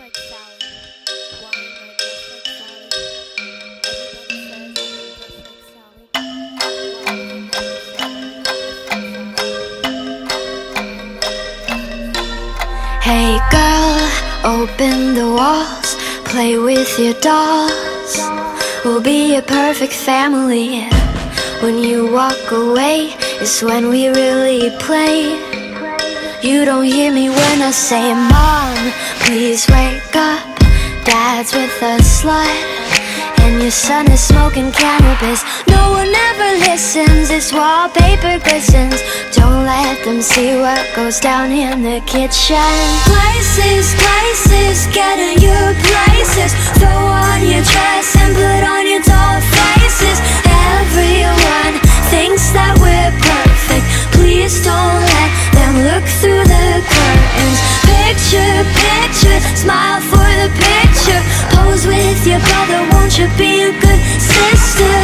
like Sally. Why am I like Sally. Hey girl, open the walls, play with your dolls. We'll be a perfect family. When you walk away, it's when we really play. You don't hear me when I say, Mom, please wake up. Dad's with a slut, and your son is smoking cannabis. No one ever listens, this wallpaper glistens. Don't let them see what goes down in the kitchen. Places, places, get in your places. Smile for the picture. Pose with your brother, won't you be a good sister?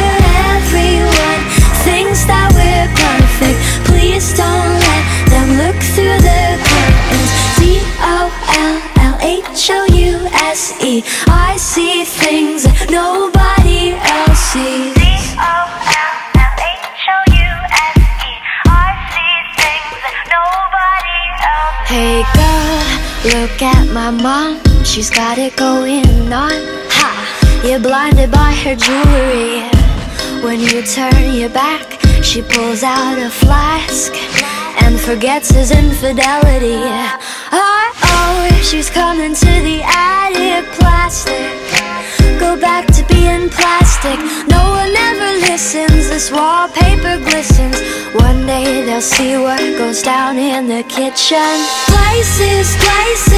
Everyone thinks that we're perfect. Please don't let them look through the curtains. D O L L H O U S E. I see things that nobody else sees. D O L L H O U S E. I see things that nobody else. Hey girl, look at my mom. She's got it going on. Ha! You're blinded by her jewelry. When you turn your back, she pulls out a flask and forgets his infidelity. Oh, oh, she's coming to the attic. Plastic, go back to being plastic. No one. This wallpaper glistens. One day they'll see what goes down in the kitchen. Places, places.